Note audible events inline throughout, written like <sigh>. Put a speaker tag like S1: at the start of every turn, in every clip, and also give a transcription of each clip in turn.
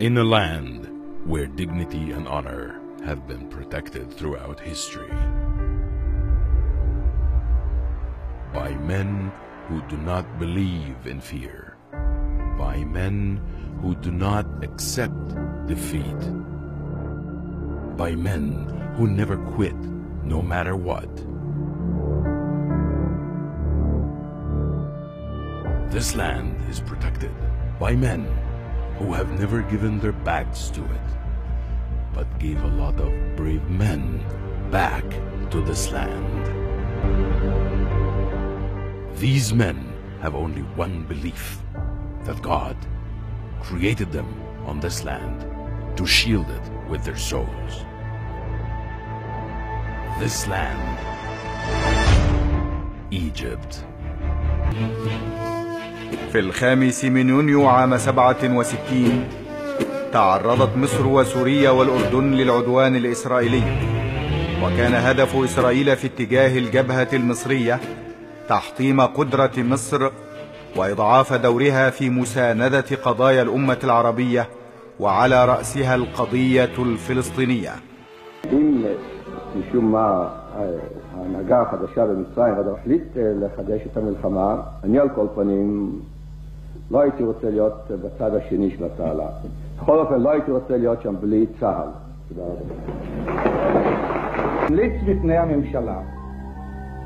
S1: In a land where dignity and honor have been protected throughout history by men who do not believe in fear, by men who do not accept defeat, by men who never quit no matter what. This land is protected by men who have never given their backs to it, but gave a lot of brave men back to this land. These men have only one belief that God created them on this land to shield it with their souls. This land, Egypt.
S2: في الخامس من يونيو عام 67 تعرضت مصر وسوريا والأردن للعدوان الإسرائيلي. وكان هدف إسرائيل في اتجاه الجبهة المصرية تحطيم قدرة مصر وإضعاف دورها في مساندة قضايا الأمة العربية وعلى رأسها القضية الفلسطينية.
S3: ما ההנהגה החדשה במצרים החליט לחדש את המלחמה, אני על כל פנים לא הייתי רוצה להיות בצד השני של התעלה. בכל אופן לא הייתי רוצה להיות שם בלי צה"ל. תודה רבה. המליץ בפני הממשלה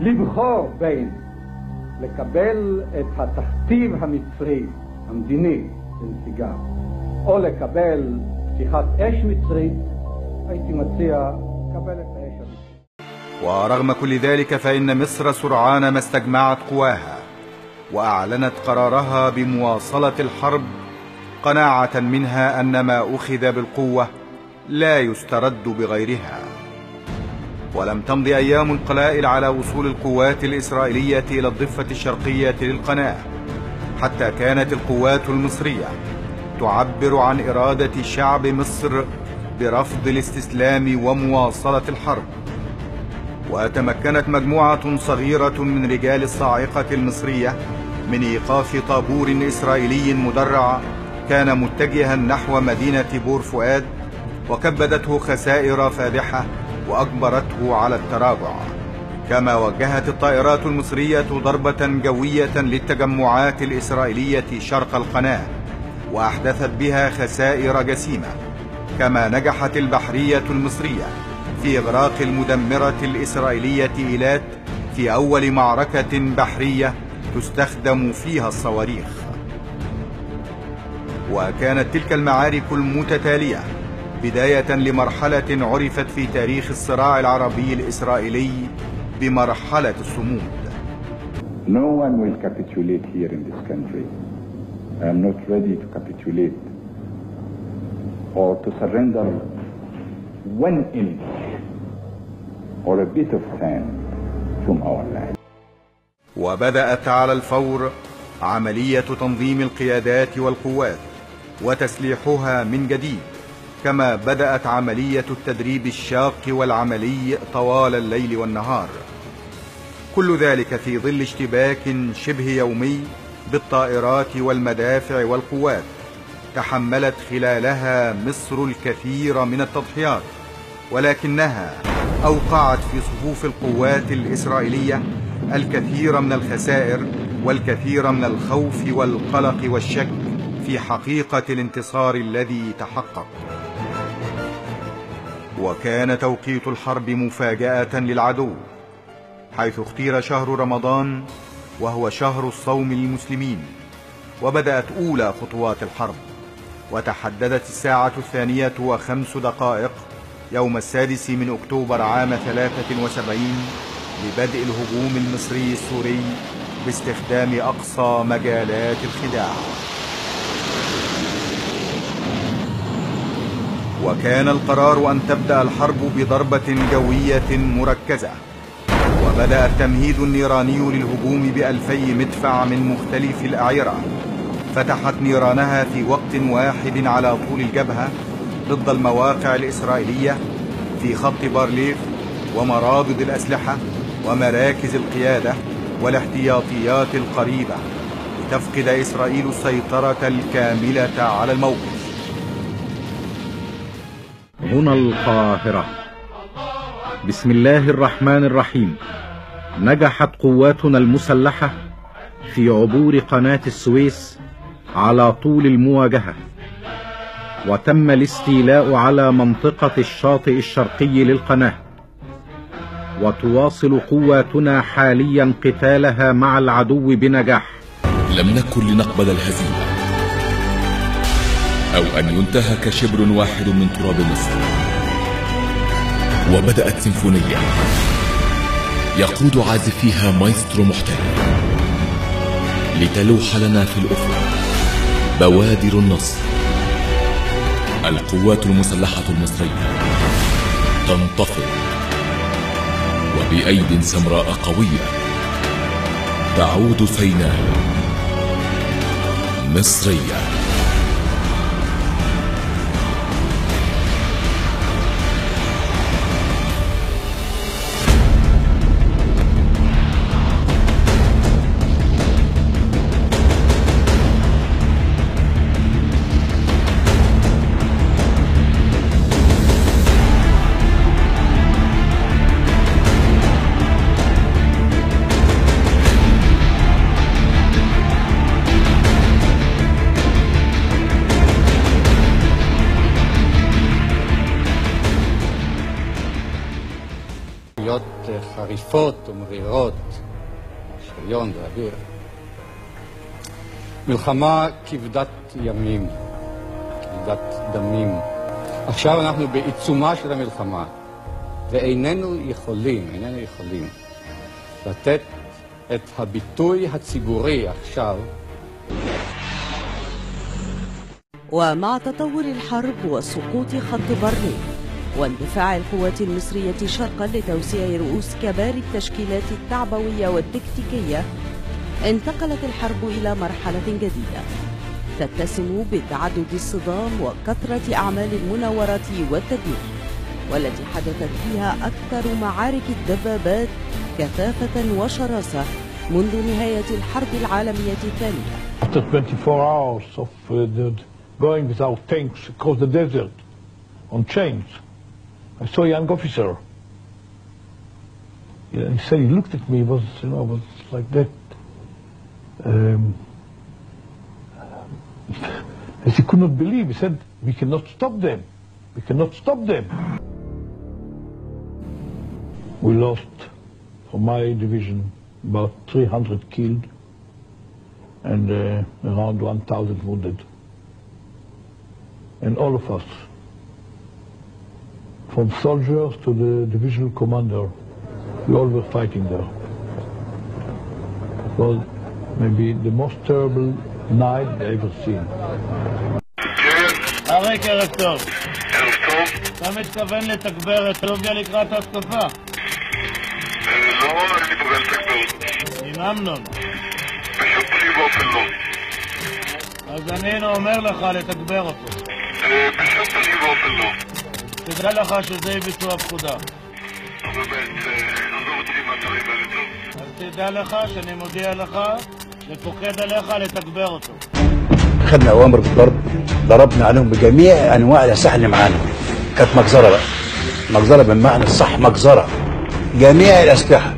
S3: לבחור בין לקבל את התכתיב המצרי, המדיני, לנסיגה, או לקבל פתיחת אש מצרית, הייתי מציע לקבל את.
S2: ورغم كل ذلك فإن مصر سرعان ما استجمعت قواها وأعلنت قرارها بمواصلة الحرب قناعة منها أن ما أخذ بالقوة لا يسترد بغيرها. ولم تمض أيام قلائل على وصول القوات الإسرائيلية إلى الضفة الشرقية للقناة حتى كانت القوات المصرية تعبر عن إرادة شعب مصر برفض الاستسلام ومواصلة الحرب. وتمكنت مجموعة صغيرة من رجال الصاعقة المصرية من إيقاف طابور إسرائيلي مدرع كان متجها نحو مدينة بور فؤاد وكبدته خسائر فادحة وأجبرته على التراجع. كما وجهت الطائرات المصرية ضربة جوية للتجمعات الإسرائيلية شرق القناة وأحدثت بها خسائر جسيمة كما نجحت البحرية المصرية. في إغراق المدمرة الإسرائيلية إيلات في أول معركة بحرية تستخدم فيها الصواريخ وكانت تلك المعارك المتتالية بداية لمرحلة عرفت في تاريخ الصراع العربي الإسرائيلي بمرحلة الصمود
S4: No one will capitulate here in this country. I am not ready to capitulate or to surrender one inch or a bit of sand from our land.
S2: وبدأت على الفور عملية تنظيم القيادات والقوات وتسليحها من جديد كما بدأت عملية التدريب الشاق والعملي طوال الليل والنهار كل ذلك في ظل اشتباك شبه يومي بالطائرات والمدافع والقوات تحملت خلالها مصر الكثير من التضحيات ولكنها أوقعت في صفوف القوات الإسرائيلية الكثير من الخسائر والكثير من الخوف والقلق والشك في حقيقة الانتصار الذي تحقق. وكان توقيت الحرب مفاجأة للعدو حيث اختير شهر رمضان وهو شهر الصوم للمسلمين وبدأت أولى خطوات الحرب وتحددت الساعة الثانية وخمس دقائق يوم السادس من أكتوبر عام 73 لبدء الهجوم المصري السوري باستخدام أقصى مجالات الخداع. وكان القرار أن تبدأ الحرب بضربة جوية مركزة وبدأ التمهيد النيراني للهجوم بألفي مدفع من مختلف الأعيرة. فتحت نيرانها في وقت واحد على طول الجبهة ضد المواقع الإسرائيلية في خط بارليف ومرابض الأسلحة ومراكز القيادة والاحتياطيات القريبة لتفقد إسرائيل السيطرة الكاملة على الموقف. هنا القاهرة. بسم الله الرحمن الرحيم. نجحت قواتنا المسلحة في عبور قناة السويس على طول المواجهة. وتم الاستيلاء على منطقة الشاطئ الشرقي للقناة. وتواصل قواتنا حاليا قتالها مع العدو بنجاح.
S5: لم نكن لنقبل الهزيمة. أو أن ينتهك شبر واحد من تراب مصر. وبدأت سيمفونية. يقود عازفيها مايسترو محترف لتلوح لنا في الأفق. بوادر النصر. القوات المسلحة المصرية تنتفض وبأيد سمراء قوية تعود سيناء مصرية.
S6: חריפות ומרירות, שריון ואוויר. מלחמה כבדת ימים, כבדת דמים. עכשיו אנחנו בעיצומה של המלחמה, ואיננו יכולים, איננו יכולים, לתת את הביטוי הציבורי עכשיו
S7: ومع تطور الحرب وسقوط خط برلين واندفاع القوات المصرية شرقا لتوسيع رؤوس كبار التشكيلات التعبوية والتكتيكية. انتقلت الحرب إلى مرحلة جديدة. تتسم بتعدد الصدام وكثرة أعمال المناورة والتدمير والتي حدثت فيها أكثر معارك الدبابات كثافة وشراسة منذ نهاية الحرب العالمية الثانية.
S8: After 24 hours of uh, going without tanks across the desert on chains, I saw a young officer. He said he looked at me, was you know, was like that. Um, <laughs> as he could not believe, he said, "We cannot stop them. We cannot stop them." We lost, for my division, about 300 killed and uh, around 1,000 wounded. And all of us, from soldiers to the divisional commander, we all were fighting there. It was maybe the most terrible night I ever seen.
S9: אריק, ערב טוב. ערב טוב. אתה מתכוון לתגבר את טוביה לקראת ההתקפה?
S10: לא, אין לי בעיה לתגבר.
S9: עם אמנון.
S10: בשום פנים ואופן לא.
S9: אז אני אומר לך לתגבר אותו.
S10: בשום פנים ואופן לא.
S9: תדע לך שזה יהיה ביצוע פקודה.
S10: נו באמת, עזוב אותי מהדברים האלה, טוב.
S9: אז תדע לך שאני מודיע לך שפוקד עליך לתגבר אותו.
S11: خدنا اوامر بالضرب ضربنا عليهم بجميع انواع الاسلحه اللي معانا كانت مجزره بقى مجزره بالمعنى الصح مجزره جميع الاسلحه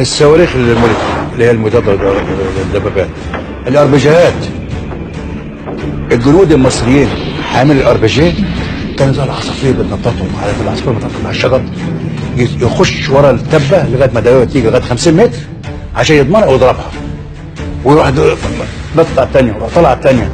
S11: الصواريخ المولد اللي هي المضاده للدبابات الاربجيات الجنود المصريين حامل الاربجيه كانوا زي العصافير بتنططهم على العصافير بتنطط على الشجر. يخش ورا التبة لغاية ما الدبابه تيجي لغاية 50 متر عشان يضمنها ويضربها ويروح نطلع الثانية ويروح طلع الثانية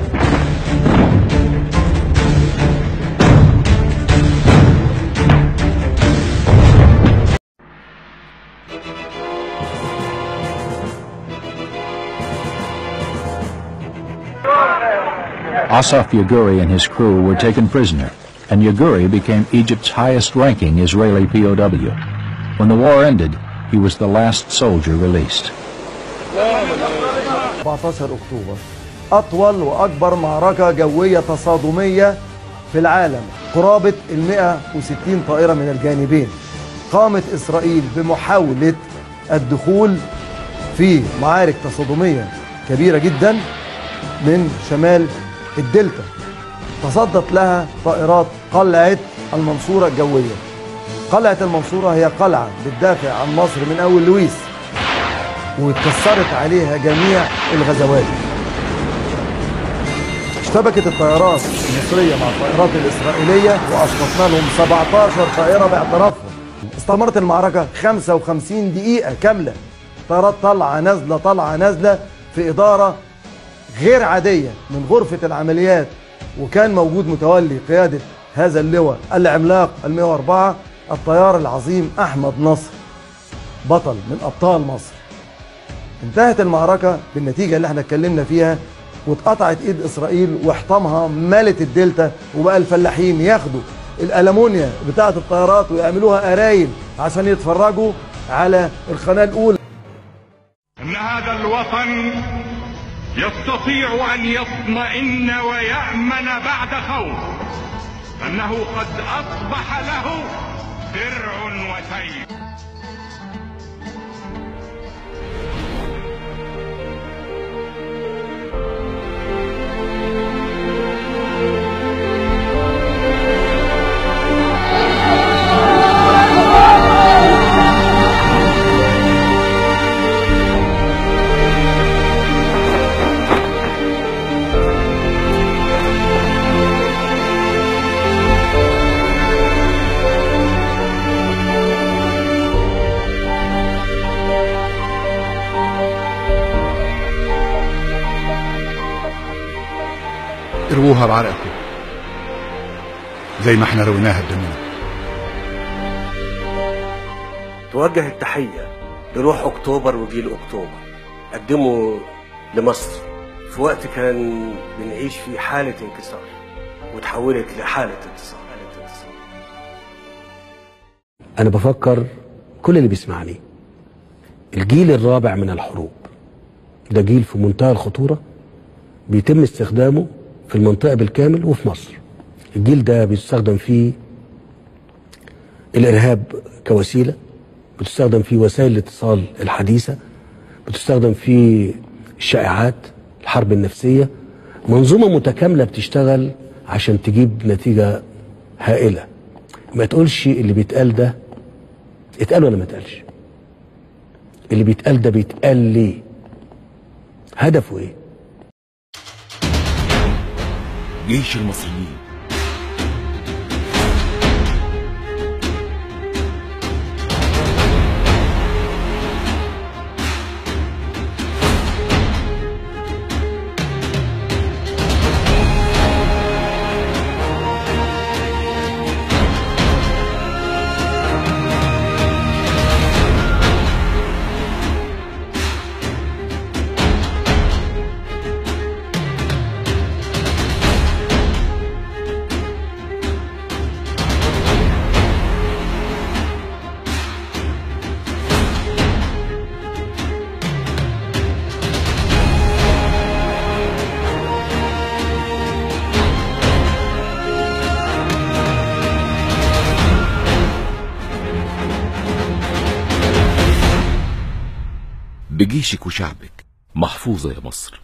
S12: Asaf Yaguri and his crew were taken prisoner, and Yaguri became Egypt's highest ranking Israeli POW. When the war ended, he was the last soldier released.
S13: 14 أكتوبر أطول وأكبر معركة جوية تصادمية في العالم قرابة ال 160 طائرة من الجانبين قامت إسرائيل بمحاولة الدخول في معارك تصادمية كبيرة جدا من شمال الدلتا تصدت لها طائرات قلعة المنصورة الجوية. قلعة المنصورة هي قلعة بتدافع عن مصر من أول لويس واتكسرت عليها جميع الغزوات. اشتبكت الطيارات المصرية مع الطائرات الإسرائيلية وأسقطنا لهم 17 طائرة باعترافهم استمرت المعركة 55 دقيقة كاملة. طيارات طالعة نازلة طالعة نازلة في إدارة غير عادية من غرفة العمليات وكان موجود متولي قيادة هذا اللواء العملاق ال 104 الطيار العظيم أحمد نصر بطل من أبطال مصر. انتهت المعركة بالنتيجة اللي إحنا اتكلمنا فيها واتقطعت إيد إسرائيل واحطامها مالت الدلتا وبقى الفلاحين ياخدوا الألمونيا بتاعة الطيارات ويعملوها قرايل عشان يتفرجوا على القناه الأولى.
S10: إن هذا الوطن يستطيع أن يطمئن ويأمن بعد خوف أنه قد أصبح له درع وسيف
S2: اروها بعرقكم زي ما إحنا رويناها بدمنا
S14: توجه التحية لروح أكتوبر وجيل أكتوبر. قدموا لمصر. في وقت كان بنعيش فيه حالة انكسار وتحولت لحالة انتصار.
S15: أنا بفكر كل اللي بيسمعني الجيل الرابع من الحروب. ده جيل في منتهى الخطورة بيتم استخدامه في المنطقة بالكامل وفي مصر. الجيل ده بيستخدم فيه الإرهاب كوسيلة بتستخدم فيه وسائل الاتصال الحديثة بتستخدم فيه الشائعات الحرب النفسية. منظومة متكاملة بتشتغل عشان تجيب نتيجة هائلة. ما تقولش اللي بيتقال ده اتقال ولا ما اتقالش؟ اللي بيتقال ده بيتقال ليه؟ هدفه إيه؟
S5: جيش المصريين. بجيشك وشعبك محفوظة يا مصر.